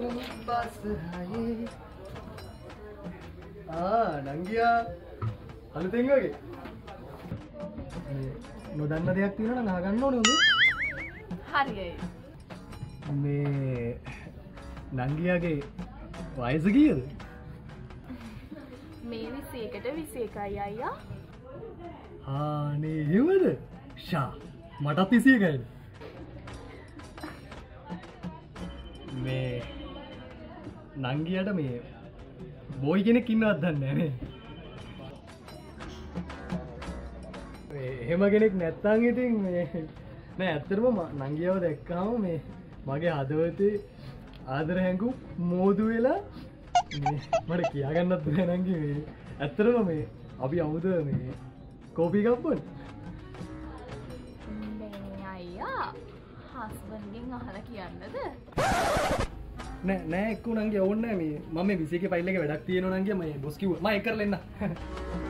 තුම් bus හයේ ආ නංගියා අලුතෙන් වගේ නොදන්න දෙයක් තියෙනවා නම් අහගන්න ඕනේ උඹේ හරියයි මේ නංගියාගේ වයස කීයද මේ 21ට 21යි අයියා ආනේ එහෙමද ෂා මටත් 21යි මේ නංගියට මේ බෝයි කෙනෙක් ඉන්නවත් දන්න නේ. එහෙම කෙනෙක් නැත්තං ඉතින් මේ නෑ ඇත්තරම නංගියාව දැක්කාම මේ මගේ හදවතේ ආදර හැඟු මෝදු වෙලා මේ මට කියාගන්නත් නංගි මේ. ඇත්තරම මේ අපි අවුද මේ කෝපිකප්පන් මේ අයියා හස්බන්ගෙන් අහලා කියන්නද? නෑ නෑ එක්කු නංගේ ඔන්න මේ. මම විසික පයිල්ලක වැඩක් තියෙන නගේ මේ බොස්කිව ම එකරලන්න